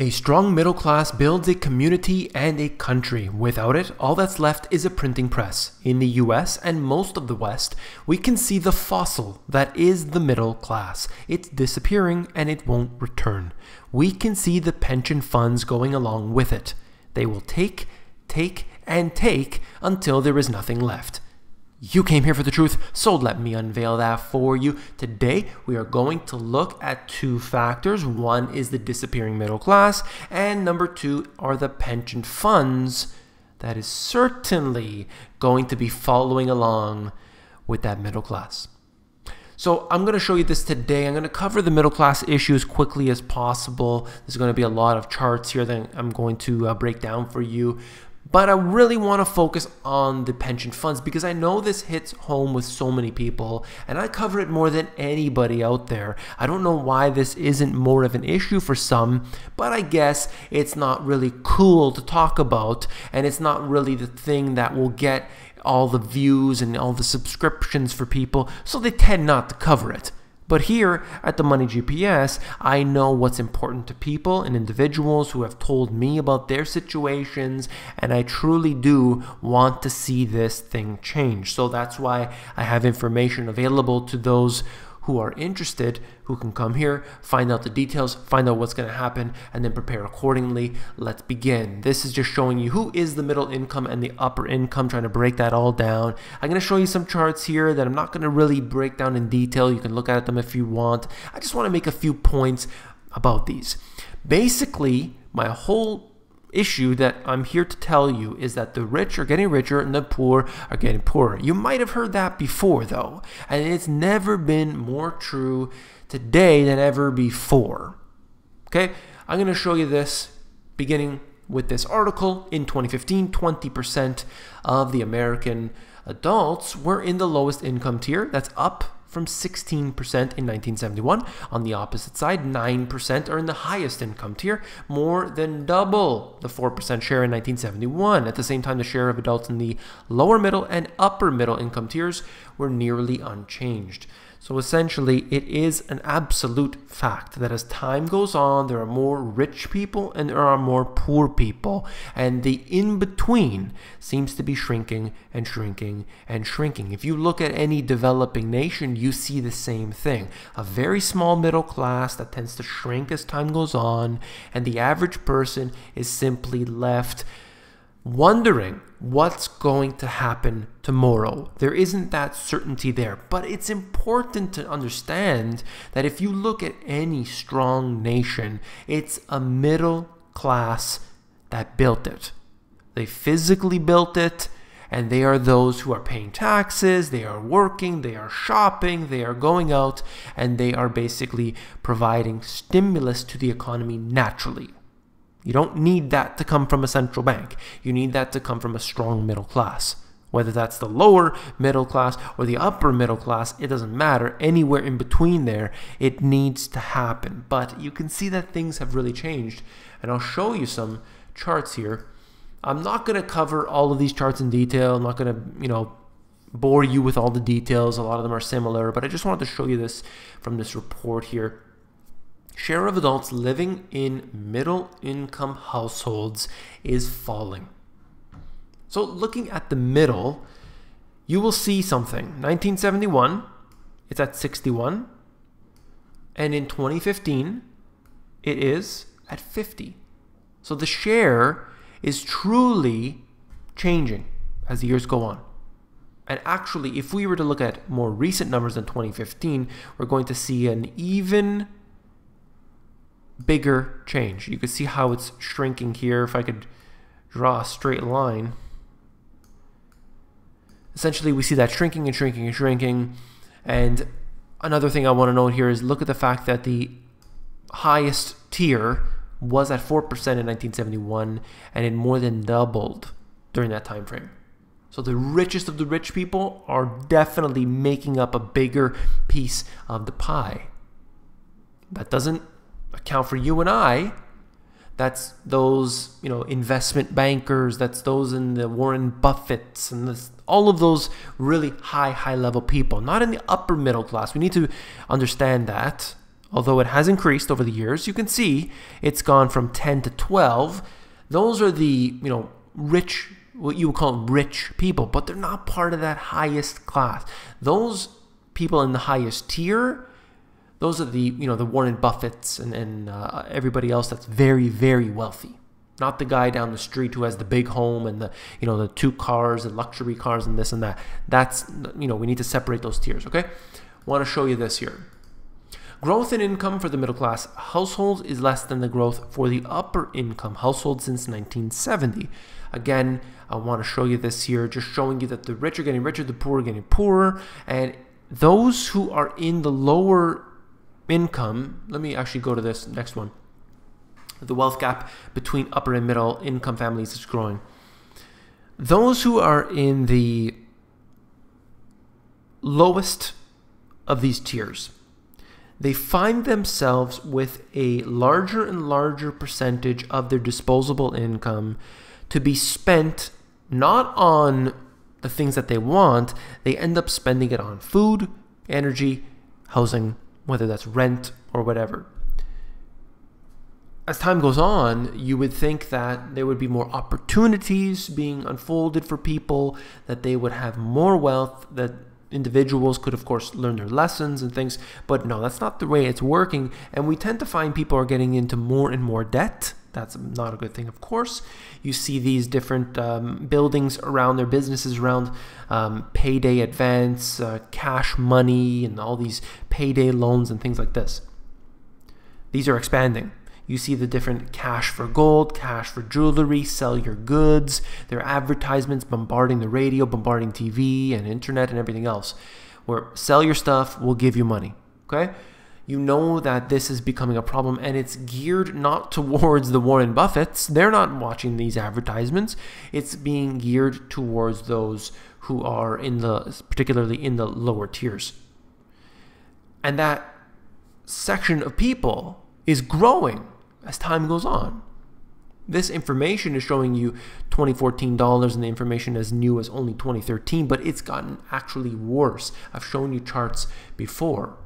A strong middle class builds a community and a country. Without it, all that's left is a printing press. In the US and most of the West, we can see the fossil that is the middle class. It's disappearing and it won't return. We can see the pension funds going along with it. They will take, take, and take until there is nothing left. You came here for the truth, so let me unveil that for you. Today, we are going to look at two factors. One is the disappearing middle class, and number two are the pension funds that is certainly going to be following along with that middle class. So I'm going to show you this today. I'm going to cover the middle class issue as quickly as possible. There's going to be a lot of charts here that I'm going to uh, break down for you. But I really want to focus on the pension funds because I know this hits home with so many people and I cover it more than anybody out there. I don't know why this isn't more of an issue for some, but I guess it's not really cool to talk about and it's not really the thing that will get all the views and all the subscriptions for people, so they tend not to cover it. But here at the Money GPS, I know what's important to people and individuals who have told me about their situations, and I truly do want to see this thing change. So that's why I have information available to those who are interested who can come here, find out the details, find out what's going to happen, and then prepare accordingly. Let's begin. This is just showing you who is the middle income and the upper income, trying to break that all down. I'm going to show you some charts here that I'm not going to really break down in detail. You can look at them if you want. I just want to make a few points about these. Basically, my whole issue that I'm here to tell you is that the rich are getting richer and the poor are getting poorer. You might have heard that before, though, and it's never been more true today than ever before. Okay, I'm going to show you this beginning with this article. In 2015, 20% of the American adults were in the lowest income tier. That's up from 16% in 1971. On the opposite side, 9% are in the highest income tier, more than double the 4% share in 1971. At the same time, the share of adults in the lower middle and upper middle income tiers were nearly unchanged. So essentially, it is an absolute fact that as time goes on, there are more rich people and there are more poor people. And the in between seems to be shrinking and shrinking and shrinking. If you look at any developing nation, you see the same thing. A very small middle class that tends to shrink as time goes on, and the average person is simply left wondering what's going to happen tomorrow. There isn't that certainty there, but it's important to understand that if you look at any strong nation, it's a middle class that built it. They physically built it, and they are those who are paying taxes, they are working, they are shopping, they are going out, and they are basically providing stimulus to the economy naturally. You don't need that to come from a central bank. You need that to come from a strong middle class. Whether that's the lower middle class or the upper middle class, it doesn't matter. Anywhere in between there, it needs to happen. But you can see that things have really changed. And I'll show you some charts here. I'm not going to cover all of these charts in detail. I'm not going to, you know, bore you with all the details. A lot of them are similar, but I just wanted to show you this from this report here share of adults living in middle income households is falling. So, looking at the middle, you will see something. 1971, it's at 61. And in 2015, it is at 50. So, the share is truly changing as the years go on. And actually, if we were to look at more recent numbers than 2015, we're going to see an even bigger change. You can see how it's shrinking here. If I could draw a straight line, essentially we see that shrinking and shrinking and shrinking. And another thing I want to note here is look at the fact that the highest tier was at 4% in 1971 and it more than doubled during that time frame. So the richest of the rich people are definitely making up a bigger piece of the pie. That doesn't account for you and I. That's those, you know, investment bankers. That's those in the Warren Buffetts and this, all of those really high, high level people. Not in the upper middle class. We need to understand that. although it has increased over the years, you can see it's gone from 10 to 12. Those are the, you know, rich, what you would call rich people, but they're not part of that highest class. Those people in the highest tier, those are the, you know, the Warren Buffetts and, and uh, everybody else that's very, very wealthy. Not the guy down the street who has the big home and the, you know, the two cars and luxury cars and this and that. That's, you know, we need to separate those tiers, okay? want to show you this here. Growth in income for the middle class households is less than the growth for the upper income households since 1970. Again, I want to show you this here, just showing you that the rich are getting richer, the poor are getting poorer, and those who are in the lower income, let me actually go to this next one. The wealth gap between upper and middle income families is growing. Those who are in the lowest of these tiers, they find themselves with a larger and larger percentage of their disposable income to be spent not on the things that they want, they end up spending it on food, energy, housing, whether that's rent or whatever. As time goes on, you would think that there would be more opportunities being unfolded for people, that they would have more wealth, that individuals could of course learn their lessons and things. But no that's not the way it's working. And we tend to find people are getting into more and more debt that's not a good thing of course you see these different um, buildings around their businesses around um, payday advance uh, cash money and all these payday loans and things like this these are expanding you see the different cash for gold, cash for jewelry, sell your goods. their advertisements bombarding the radio, bombarding TV and internet and everything else. Where sell your stuff, we'll give you money. Okay? You know that this is becoming a problem and it's geared not towards the Warren Buffetts. They're not watching these advertisements. It's being geared towards those who are in the particularly in the lower tiers. And that section of people is growing as time goes on. This information is showing you 2014 dollars and the information as new as only 2013, but it's gotten actually worse. I've shown you charts before.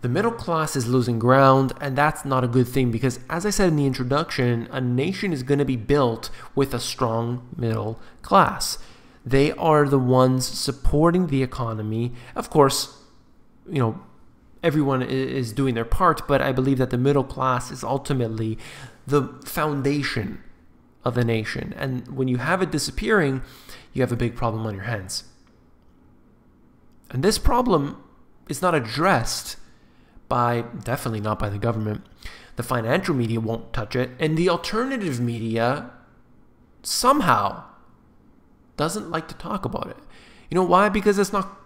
The middle class is losing ground, and that's not a good thing because, as I said in the introduction, a nation is going to be built with a strong middle class. They are the ones supporting the economy. Of course, you know, everyone is doing their part, but I believe that the middle class is ultimately the foundation of the nation. And when you have it disappearing, you have a big problem on your hands. And this problem is not addressed by, definitely not by the government. The financial media won't touch it, and the alternative media somehow doesn't like to talk about it. You know why? Because it's not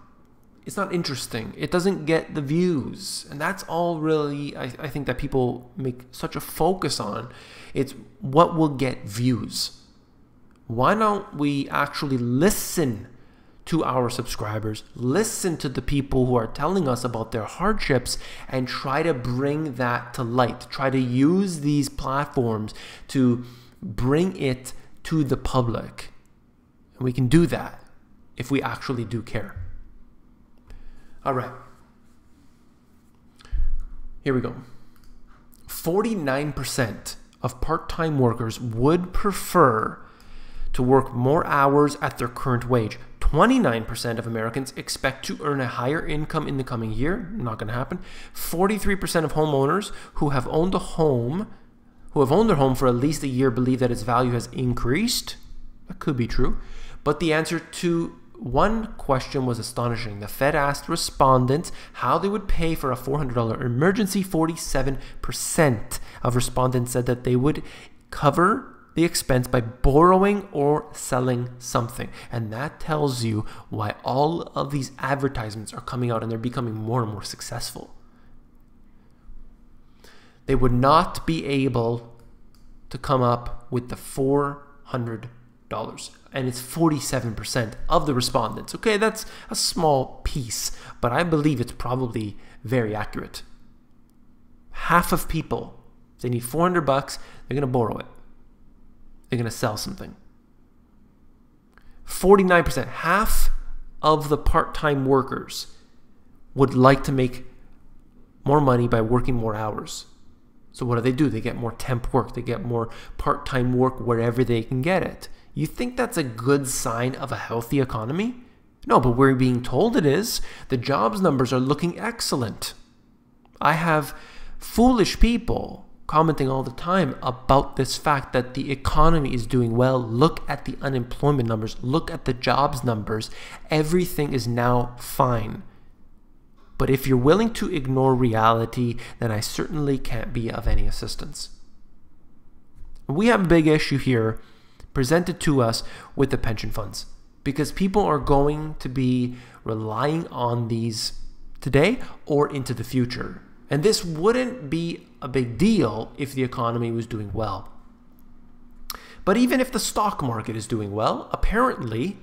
it's not interesting. It doesn't get the views. And that's all really, I, I think, that people make such a focus on. It's what will get views. Why don't we actually listen to our subscribers, listen to the people who are telling us about their hardships, and try to bring that to light? Try to use these platforms to bring it to the public. And we can do that if we actually do care. All right. Here we go. 49% of part time workers would prefer to work more hours at their current wage. 29% of Americans expect to earn a higher income in the coming year. Not going to happen. 43% of homeowners who have owned a home, who have owned their home for at least a year, believe that its value has increased. That could be true. But the answer to one question was astonishing. The Fed asked respondents how they would pay for a $400 emergency. 47% of respondents said that they would cover the expense by borrowing or selling something. And that tells you why all of these advertisements are coming out and they're becoming more and more successful. They would not be able to come up with the $400 and it's 47% of the respondents. Okay, that's a small piece, but I believe it's probably very accurate. Half of people, they need 400 bucks, they're going to borrow it. They're going to sell something. 49%, half of the part-time workers would like to make more money by working more hours. So what do they do? They get more temp work, they get more part-time work wherever they can get it. You think that's a good sign of a healthy economy? No, but we're being told it is. The jobs numbers are looking excellent. I have foolish people commenting all the time about this fact that the economy is doing well. Look at the unemployment numbers, look at the jobs numbers. Everything is now fine. But if you're willing to ignore reality, then I certainly can't be of any assistance. We have a big issue here presented to us with the pension funds because people are going to be relying on these today or into the future. And this wouldn't be a big deal if the economy was doing well. But even if the stock market is doing well, apparently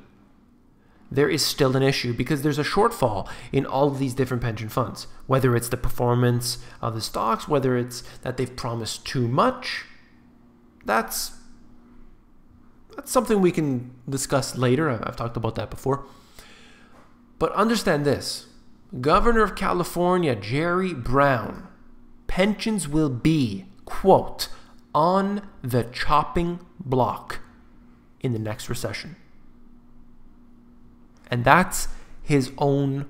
there is still an issue because there's a shortfall in all of these different pension funds. Whether it's the performance of the stocks, whether it's that they've promised too much, that's that's something we can discuss later. I've talked about that before. But understand this Governor of California, Jerry Brown, pensions will be, quote, on the chopping block in the next recession. And that's his own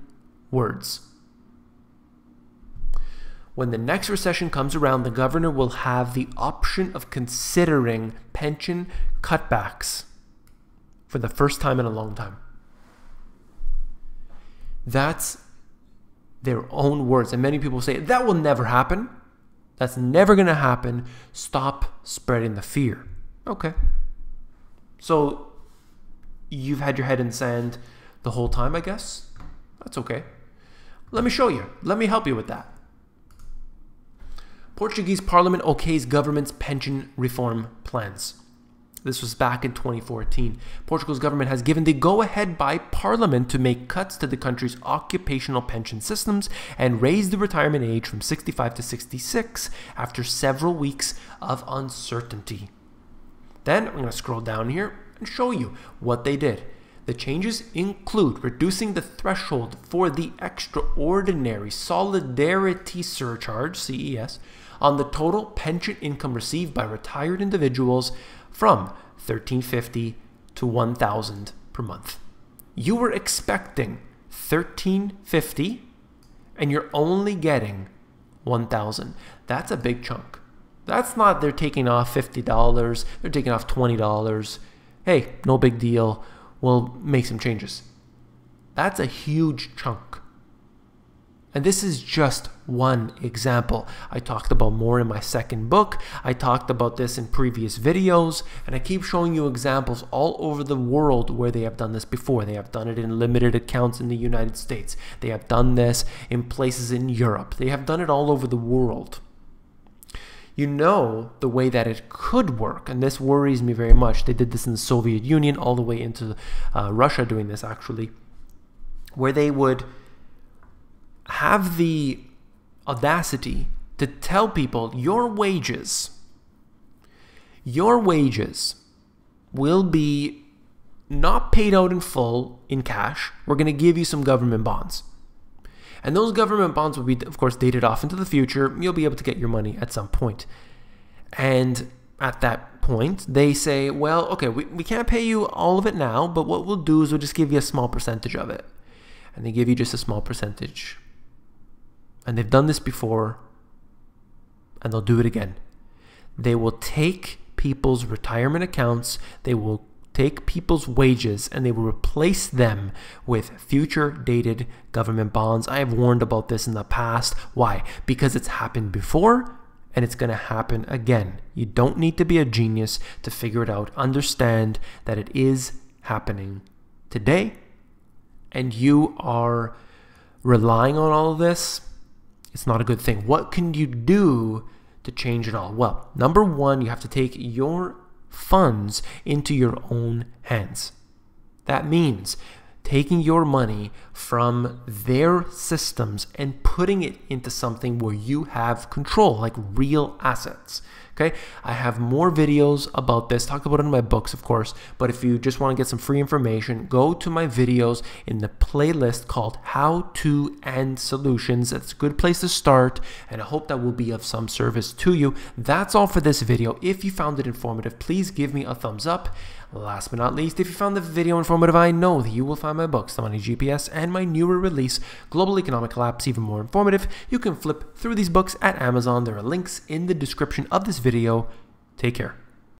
words. When the next recession comes around, the governor will have the option of considering pension cutbacks for the first time in a long time. That's their own words. And many people say, that will never happen. That's never going to happen. Stop spreading the fear. Okay. So you've had your head in sand the whole time, I guess. That's okay. Let me show you. Let me help you with that. Portuguese parliament okays government's pension reform plans. This was back in 2014. Portugal's government has given the go ahead by parliament to make cuts to the country's occupational pension systems and raise the retirement age from 65 to 66 after several weeks of uncertainty. Then I'm going to scroll down here and show you what they did. The changes include reducing the threshold for the extraordinary solidarity surcharge, CES, on the total pension income received by retired individuals from 1350 to 1000 per month. You were expecting 1350 and you're only getting 1000. That's a big chunk. That's not they're taking off $50, they're taking off $20. Hey, no big deal. We'll make some changes. That's a huge chunk. And this is just one example. I talked about more in my second book. I talked about this in previous videos, and I keep showing you examples all over the world where they have done this before. They have done it in limited accounts in the United States. They have done this in places in Europe. They have done it all over the world. You know the way that it could work, and this worries me very much. They did this in the Soviet Union, all the way into uh, Russia doing this actually, where they would have the audacity to tell people your wages, your wages will be not paid out in full in cash. We're going to give you some government bonds. And those government bonds will be, of course, dated off into the future. You'll be able to get your money at some point. And at that point, they say, well, okay, we, we can't pay you all of it now, but what we'll do is we'll just give you a small percentage of it. And they give you just a small percentage and they've done this before, and they'll do it again. They will take people's retirement accounts, they will take people's wages, and they will replace them with future dated government bonds. I have warned about this in the past. Why? Because it's happened before and it's going to happen again. You don't need to be a genius to figure it out. Understand that it is happening today, and you are relying on all of this it's not a good thing. What can you do to change it all? Well, number one, you have to take your funds into your own hands. That means taking your money from their systems and putting it into something where you have control, like real assets. Okay, I have more videos about this, talk about it in my books, of course. But if you just want to get some free information, go to my videos in the playlist called How to and Solutions. That's a good place to start, and I hope that will be of some service to you. That's all for this video. If you found it informative, please give me a thumbs up. Last but not least, if you found the video informative, I know that you will find my books, The Money GPS, and my newer release, Global Economic Collapse, even more informative. You can flip through these books at Amazon. There are links in the description of this video. Take care.